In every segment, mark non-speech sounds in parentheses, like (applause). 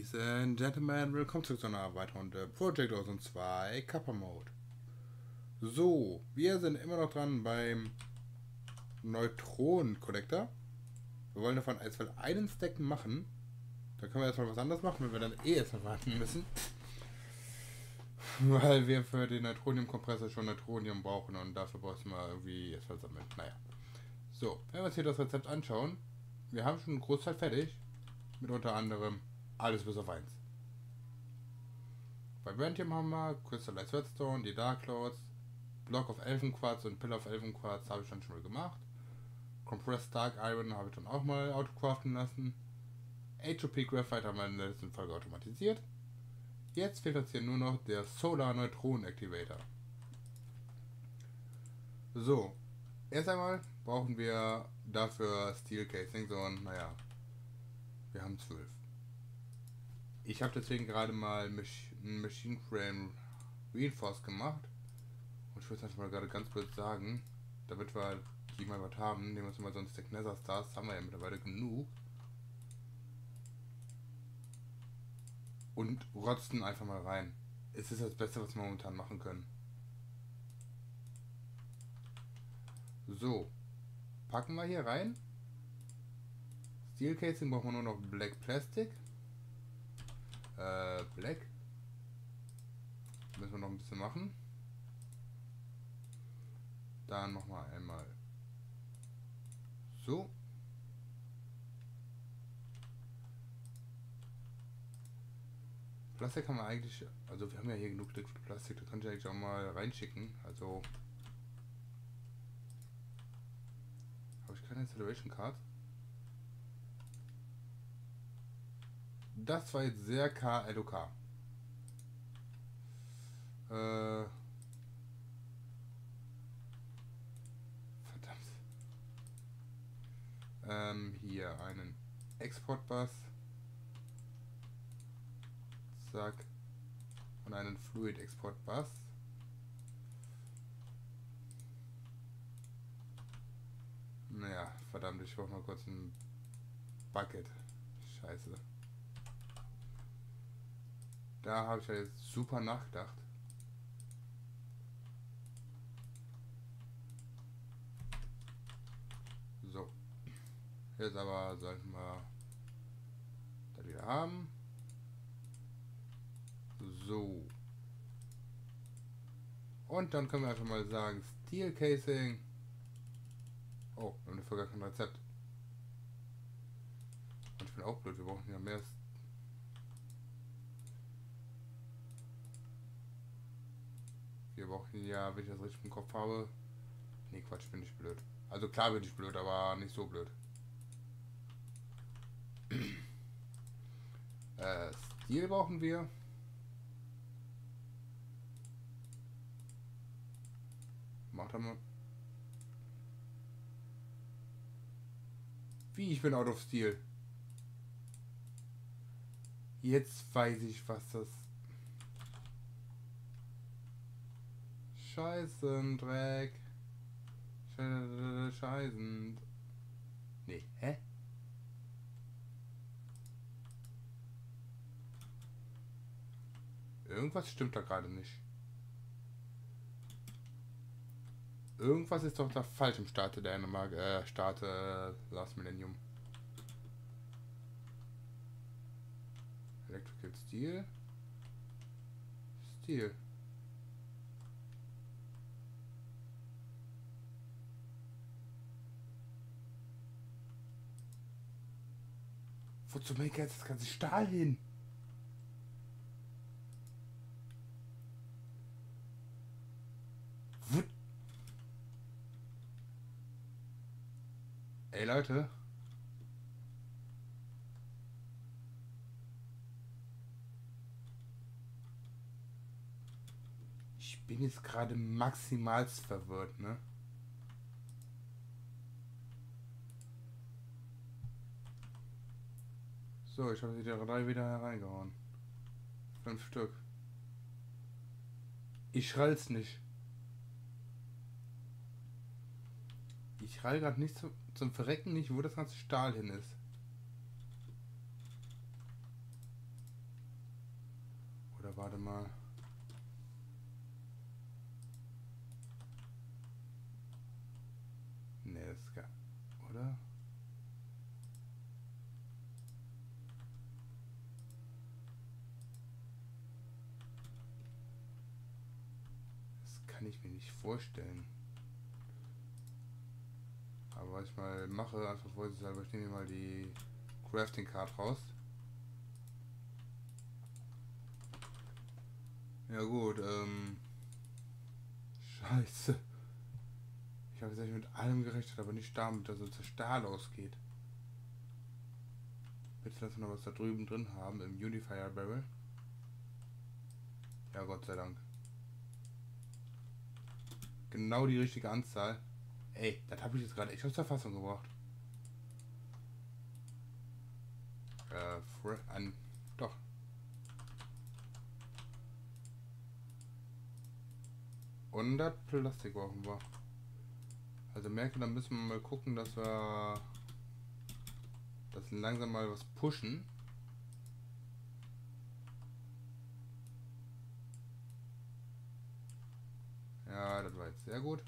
Ladies and Gentlemen, willkommen zu einer weiteren Project Ocean 2 Kappa Mode. So, wir sind immer noch dran beim Neutronen-Kollektor. Wir wollen davon erstmal einen Stack machen. Da können wir erstmal was anderes machen, wenn wir dann eh erstmal warten müssen. (laughs) Weil wir für den Neutronium-Kompressor schon Neutronium brauchen und dafür brauchen wir irgendwie erstmal sammeln. Naja. So, wenn wir uns hier das Rezept anschauen, wir haben schon einen Großteil fertig. Mit unter anderem alles bis auf 1. Bei Brentium haben wir Crystallized Redstone, die Dark Clouds, Block of Elfenquarz und Pill of Elfenquarz habe ich dann schon mal gemacht. Compressed Dark Iron habe ich dann auch mal autocraften lassen. HOP Graphite haben wir in der letzten Folge automatisiert. Jetzt fehlt uns hier nur noch der Solar Neutron Activator. So, erst einmal brauchen wir dafür Steel Casing, so naja, wir haben 12. Ich habe deswegen gerade mal ein Machine Frame Reinforce gemacht. Und ich würde einfach mal gerade ganz kurz sagen, damit wir die mal was haben, nehmen wir uns mal sonst Stack Nether Stars, haben wir ja mittlerweile genug. Und rotzen einfach mal rein. Es ist das Beste, was wir momentan machen können. So. Packen wir hier rein. Steel Casing brauchen wir nur noch Black Plastic. Äh, Black. Müssen wir noch ein bisschen machen. Dann machen wir einmal so. Plastik haben wir eigentlich, also wir haben ja hier genug Plastik, da könnt ihr eigentlich auch mal reinschicken. Also habe ich keine Acceleration Card. Das war jetzt sehr KLOK. Äh. Verdammt. Ähm, hier einen Exportbus. Zack. Und einen Fluid Exportbus. Naja, verdammt, ich brauche mal kurz ein Bucket. Scheiße. Da habe ich ja jetzt super nachgedacht. So. Jetzt aber sollten wir das wieder haben. So. Und dann können wir einfach mal sagen, Steel Casing. Oh, wir haben gar kein Rezept. Und ich bin auch blöd, wir brauchen ja mehr Wir brauchen ja, wenn ich das richtig im Kopf habe. Nee, Quatsch, bin ich blöd. Also klar bin ich blöd, aber nicht so blöd. (clears throat) äh, Stil brauchen wir. Macht er mal. Wie, ich bin out of Steel. Jetzt weiß ich, was das Scheißen, Dreck. Scheißen. Nee, hä? Irgendwas stimmt da gerade nicht. Irgendwas ist doch da falsch im Starte der Animal, äh, Starte äh, Last Millennium. Electrical Steel. Steel. Wozu make jetzt das ganze Stahl hin? Ey Leute. Ich bin jetzt gerade maximal verwirrt, ne? So, ich habe die drei wieder hereingehauen. Fünf Stück. Ich schrall's nicht. Ich schrall gerade nicht zum, zum Verrecken nicht, wo das ganze Stahl hin ist. Oder warte mal. Ne, das ist gar. Oder? Das kann ich mir nicht vorstellen. Aber was ich mal mache, einfach vorsichtshalber, ich nehme mal die Crafting Card raus. Ja gut, ähm. Scheiße. Ich habe tatsächlich mit allem gerechnet, aber nicht damit, dass es der Stahl ausgeht. Bitte lass noch was da drüben drin haben im Unifier Barrel. Ja, Gott sei Dank. Genau die richtige Anzahl. Ey, das habe ich jetzt gerade echt aus der Fassung gebracht. Äh, an. Doch. Und das Plastik brauchen wir. Also merke, dann müssen wir mal gucken, dass wir das langsam mal was pushen. Ja, das war jetzt sehr gut.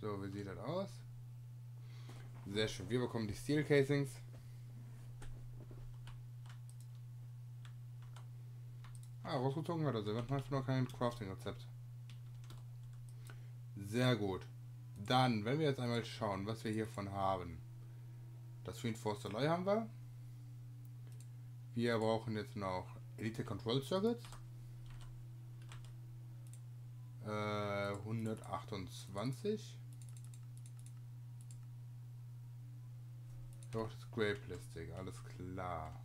So, wie sieht das aus? Sehr schön. Wir bekommen die Steel Casings. Ah, rausgezogen hat er selber. Einfach nur kein Crafting-Rezept. Sehr gut. Dann, wenn wir jetzt einmal schauen, was wir hiervon haben. Das Reinforced Alloy haben wir. Wir brauchen jetzt noch Elite Control Circuits. Äh, 128. Doch, das Grey Plastic, alles klar.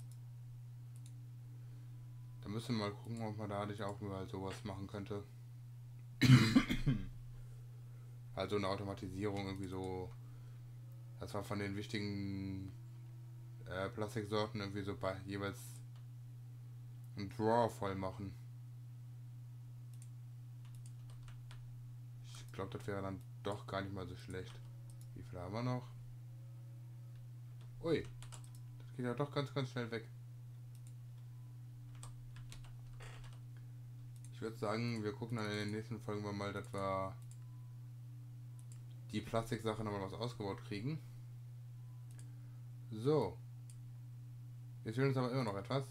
Da müssen wir mal gucken, ob man da nicht auch mal sowas machen könnte. (coughs) also eine Automatisierung irgendwie so. Das war von den wichtigen äh, Plastiksorten irgendwie so bei jeweils ein Drawer voll machen. Ich glaube, das wäre dann doch gar nicht mal so schlecht. Wie viel haben wir noch? Ui, das geht ja doch ganz, ganz schnell weg. würde sagen, wir gucken dann in den nächsten Folgen mal, dass wir die Plastiksache nochmal was ausgebaut kriegen. So. Jetzt fehlt uns aber immer noch etwas.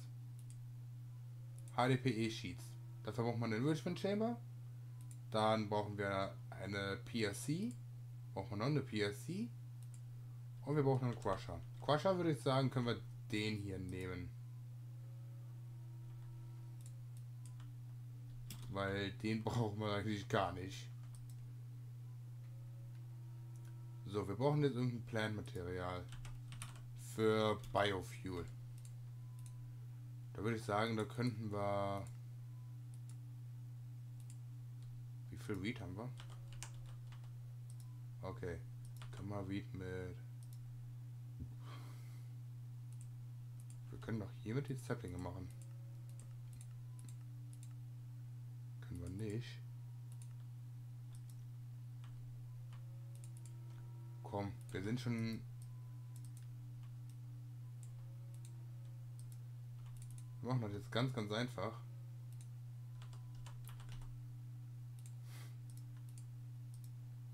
HDPE-Sheets. Dafür braucht man eine Enrichment Chamber. Dann brauchen wir eine PSC. Brauchen wir noch eine PSC. Und wir brauchen einen Crusher. Crusher würde ich sagen, können wir den hier nehmen. weil den (laughs) brauchen wir eigentlich gar nicht. So, wir brauchen jetzt irgendein Plant-Material für Biofuel. Da würde ich sagen, da könnten wir... Wie viel Weed haben wir? Okay. Kann man Weed mit... Wir können doch hier mit die Zepplinge machen. nicht. Komm, wir sind schon... Wir machen das jetzt ganz, ganz einfach.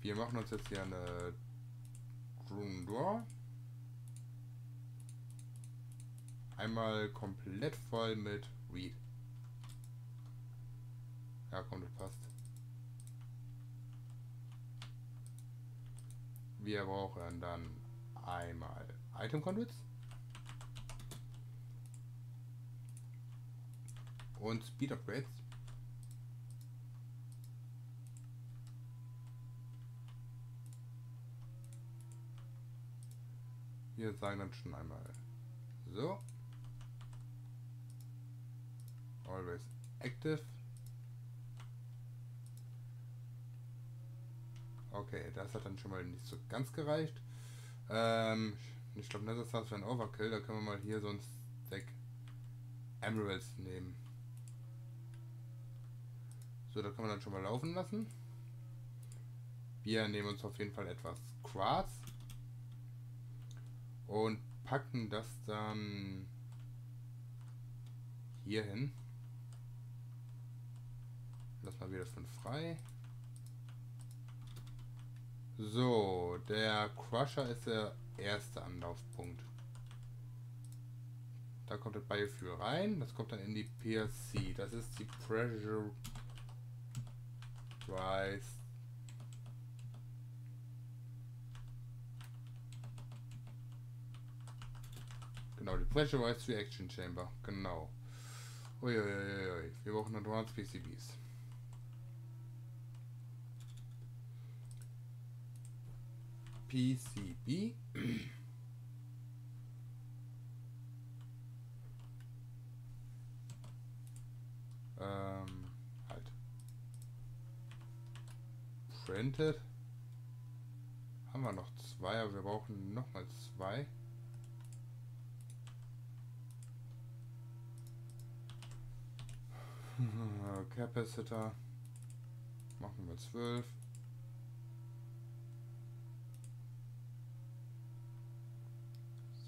Wir machen uns jetzt hier eine Grundor. Einmal komplett voll mit Reed. Ja, komm, das passt. Wir brauchen dann einmal Item Conduits und Speed Upgrades. Wir sagen dann schon einmal so. Always active. Okay, das hat dann schon mal nicht so ganz gereicht. Ähm, ich glaube, das ist das für ein Overkill. Da können wir mal hier so ein Stack Emeralds nehmen. So, da kann man dann schon mal laufen lassen. Wir nehmen uns auf jeden Fall etwas Quarz und packen das dann hier hin. Lass mal wieder von frei. So, der Crusher ist der erste Anlaufpunkt. Da kommt das Biofuel rein. Das kommt dann in die PLC. Das ist die Pressure Rise. Genau, die Pressurized Reaction Chamber. Genau. Uiuiui. Wir brauchen Advanced PCBs. PCB. ähm, halt. Printed. Haben wir noch zwei, aber wir brauchen noch mal zwei. Capacitor. Machen wir zwölf.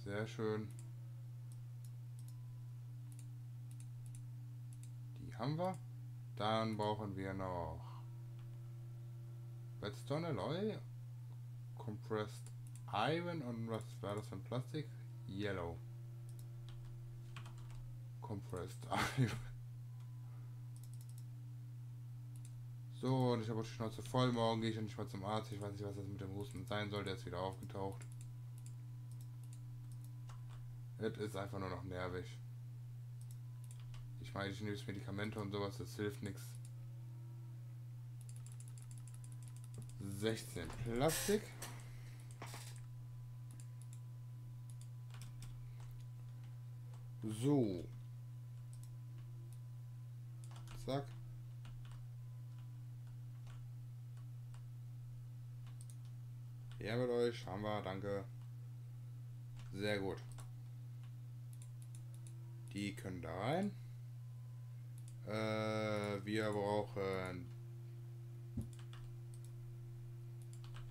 Sehr schön. Die haben wir. Dann brauchen wir noch Redstone Alloy, Compressed Iron und was war das ein Plastik? Yellow. Compressed (laughs) Iron. So, und ich habe die Schnauze voll. Morgen gehe ich nicht mal zum Arzt. Ich weiß nicht, was das mit dem Husten sein soll. Der ist wieder aufgetaucht. Es ist einfach nur noch nervig. Ich meine, ich nehme Medikamente und sowas, das hilft nichts. 16 Plastik. So. Zack. Ja, mit euch haben wir, danke. Sehr gut. Die können da rein. Äh, wir brauchen.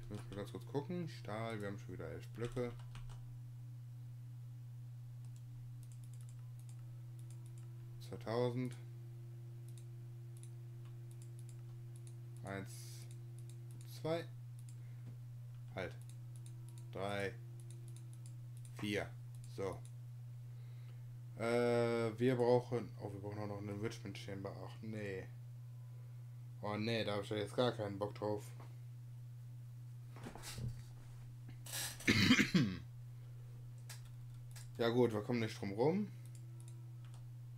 Ich muss mal ganz kurz gucken. Stahl, wir haben schon wieder elf Blöcke. Zweitausend. Eins, zwei. Halt. Drei. Vier. So. Äh, wir brauchen. Oh, wir brauchen auch noch einen Enrichment Chamber. Ach nee. Oh nee, da habe ich ja jetzt gar keinen Bock drauf. ja gut, wir kommen nicht drum rum.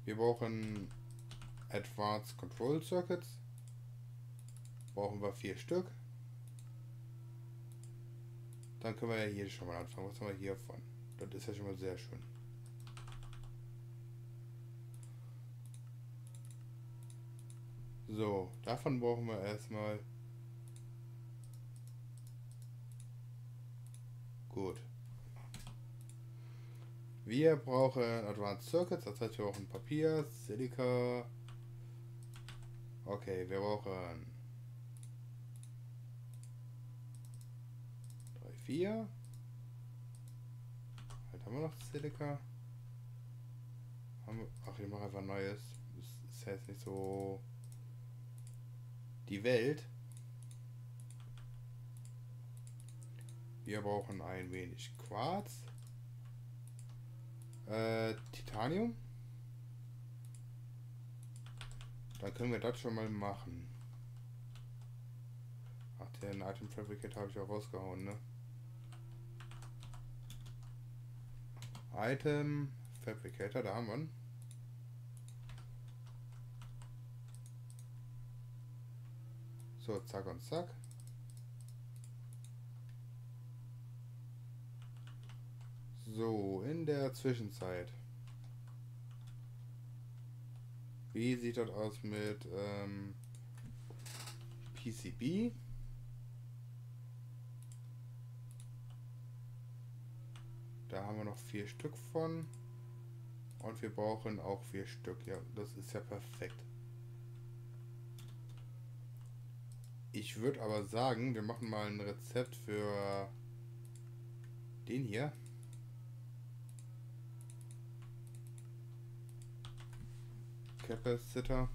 Wir brauchen Advanced Control Circuits. Brauchen wir vier Stück. Dann können wir ja hier schon mal anfangen. Was haben wir hier von? Das ist ja schon mal sehr schön. So, davon brauchen wir erstmal. Gut. Wir brauchen Advanced Circuits, das heißt wir brauchen Papier, Silica. Okay, wir brauchen 4. Halt haben wir noch Silica. Ach, ich mache einfach Neues. Das ist jetzt nicht so die Welt. Wir brauchen ein wenig Quarz. Äh, Titanium. Dann können wir das schon mal machen. Ach, den Item Fabricator habe ich auch rausgehauen, ne? Item Fabricator, da haben wir ihn. So, zack und zack. So, in der Zwischenzeit. Wie sieht das aus mit ähm, PCB? Haben wir noch vier Stück von. Und wir brauchen auch vier Stück. Ja, das ist ja perfekt. Ich würde aber sagen, wir machen mal ein Rezept für den hier. Capacitor.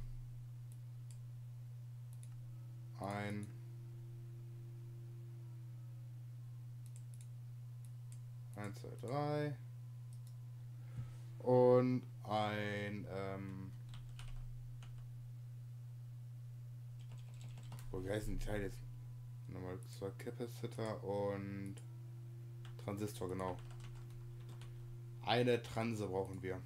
Drei und ein ähm, wo heißen die Teile jetzt? Nochmal zwei Capacitor und Transistor, genau. Eine Transe brauchen wir.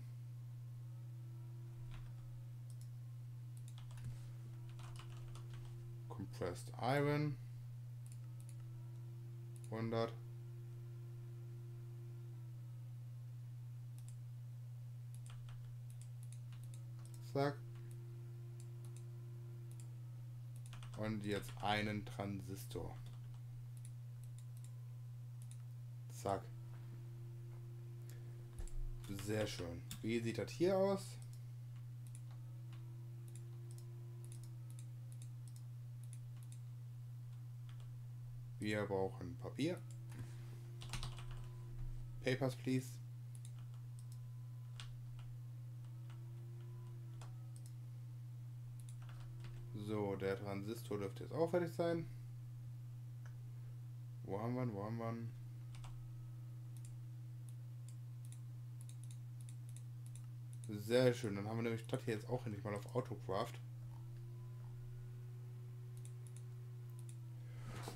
Compressed Iron 100 Zack. Und jetzt einen Transistor. Zack. Sehr schön. Wie sieht das hier aus? Wir brauchen Papier. Papers, please. So, der Transistor dürfte jetzt auch fertig sein. Wo haben wir ihn? Wo haben wir ihn? Sehr schön, dann haben wir nämlich das hier jetzt auch endlich mal auf Autocraft.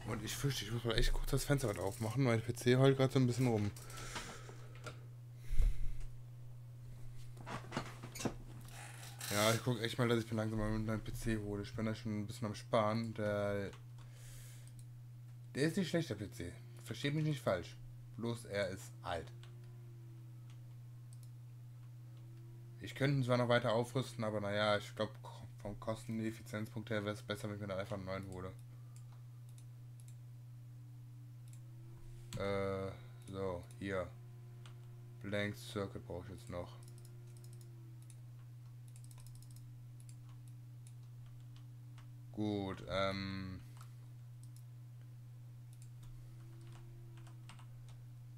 Und ich fürchte, ich muss mal echt kurz das Fenster aufmachen. Mein PC heult gerade so ein bisschen rum. Ja, ich gucke echt mal, dass ich mir langsam mal meinem PC hole. Ich bin da schon ein bisschen am Sparen. Der, der ist nicht schlecht, der PC. Versteht mich nicht falsch. Bloß er ist alt. Ich könnte ihn zwar noch weiter aufrüsten, aber naja, ich glaube, vom Kosteneffizienzpunkt her wäre es besser, wenn ich mir da einfach einen neuen hole. Äh, so, hier. Blank Circuit brauche ich jetzt noch. Gut, ähm...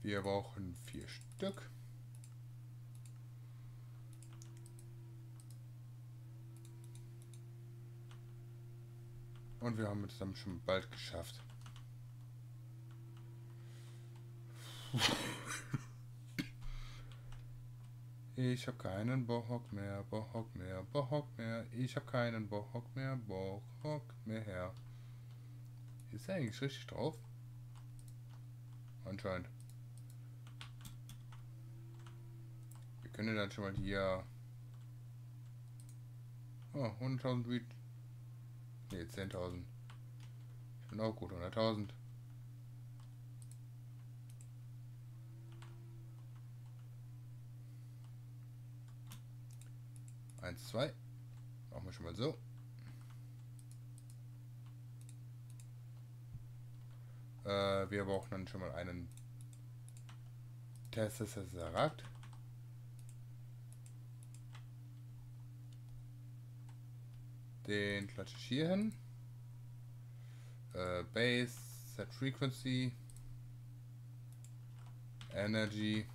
Wir brauchen vier Stück. Und wir haben es dann schon bald geschafft. Ich habe keinen Bock mehr, Bock mehr, Bock mehr. Ich habe keinen Bock mehr, Bock mehr. Ist er eigentlich richtig drauf? Anscheinend. Wir können dann schon mal hier... Oh, 100.000 Read. Ne, 10.000. Ich bin auch gut, 100.000. 1, 2. Machen wir schon mal so. Äh, wir brauchen dann schon mal einen Tesseract. Den klatsche ich hier hin. Äh, Base, Set Frequency, Energy.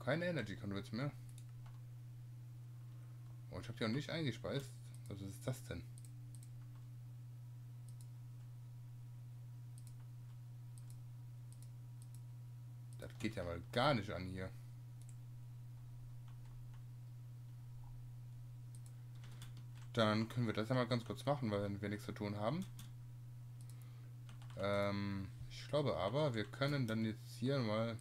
Keine Energy Conduits mehr. Oh, ich habe die auch nicht eingespeist. Was ist das denn? Das geht ja mal gar nicht an hier. Dann können wir das ja mal ganz kurz machen, weil wir nichts zu tun haben. Ähm, ich glaube aber, wir können dann jetzt hier mal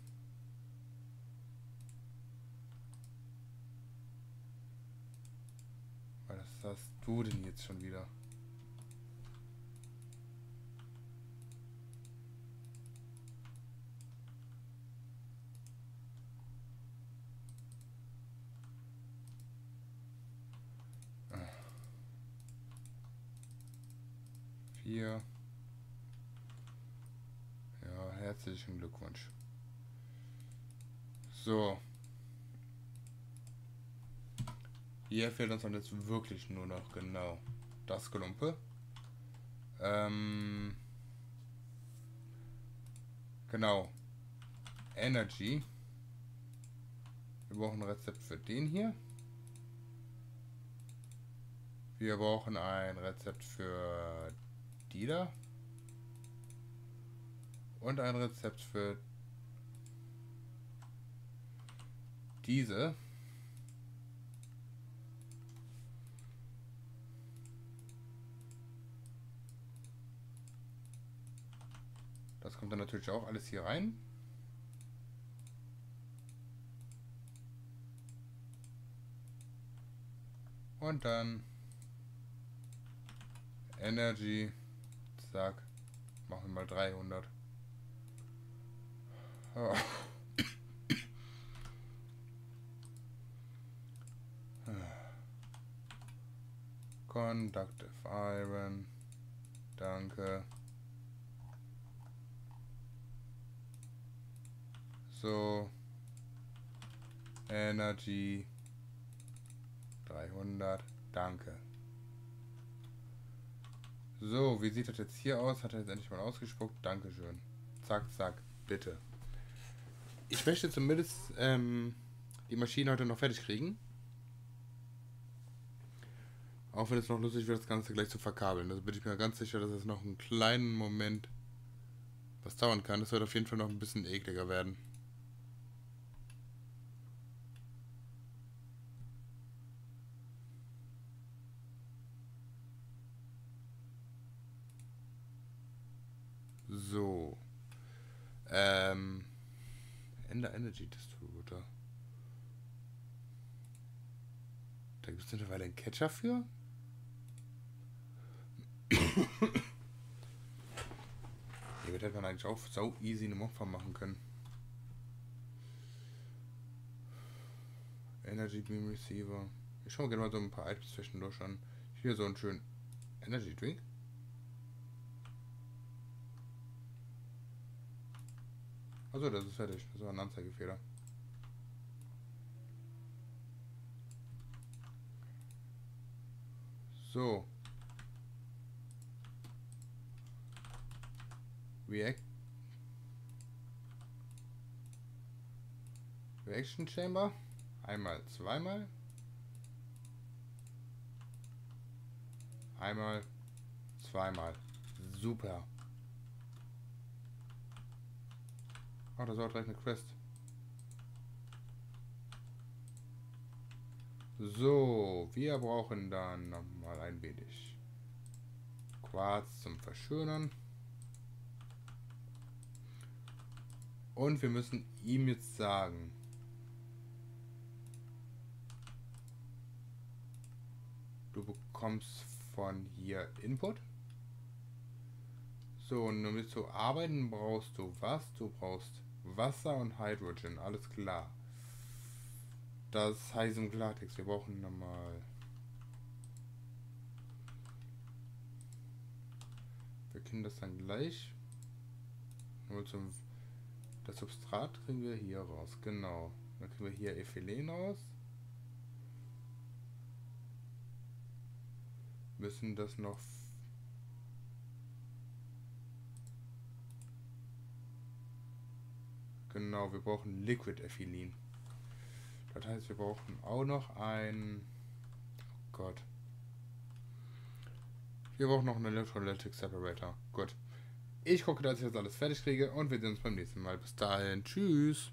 Was hast du denn jetzt schon wieder? Vier. Ja, herzlichen Glückwunsch. So. Hier fehlt uns dann jetzt wirklich nur noch genau das Gelumpe. Ähm, genau. Energy. Wir brauchen ein Rezept für den hier. Wir brauchen ein Rezept für die da. Und ein Rezept für diese. Kommt dann natürlich auch alles hier rein. Und dann Energy. Zack. Machen wir mal 300. Oh. Conductive Iron. Danke. So. Energy. 300. Danke. So, wie sieht das jetzt hier aus? Hat er jetzt endlich mal ausgespuckt? Dankeschön. Zack, zack. Bitte. Ich möchte zumindest ähm, die Maschine heute noch fertig kriegen. Auch wenn es noch lustig wird, das Ganze gleich zu verkabeln. Also bin ich mir ganz sicher, dass es noch einen kleinen Moment was dauern kann. Das wird auf jeden Fall noch ein bisschen ekliger werden. So. Ähm. Ender Energy Distributor. Da gibt es mittlerweile einen Catcher für? (coughs) Hier hätte man eigentlich auch so easy eine Mopfer machen können. Energy Beam Receiver. Ich schaue gerne mal so ein paar Items zwischendurch an. Hier so einen schönen Energy Drink. Also das ist fertig. Das war ein Anzeigefehler. So. React. Reaction Chamber. Einmal, zweimal. Einmal, zweimal. Super. Oh, das war gleich eine Quest. So, wir brauchen dann nochmal ein wenig Quarz zum Verschönern. Und wir müssen ihm jetzt sagen, du bekommst von hier Input. So, und um zu arbeiten brauchst du was? Du brauchst Wasser und Hydrogen, alles klar. Das heißt im Klartext, wir brauchen nochmal. Wir kennen das dann gleich. Nur zum. Das Substrat kriegen wir hier raus, genau. Dann kriegen wir hier Ephylen raus. Müssen das noch Genau, wir brauchen Liquid Ethylene. Das heißt, wir brauchen auch noch ein... Oh Gott. Wir brauchen noch einen Electrolytic Separator. Gut. Ich gucke, dass ich das alles fertig kriege und wir sehen uns beim nächsten Mal. Bis dahin. Tschüss.